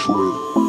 true.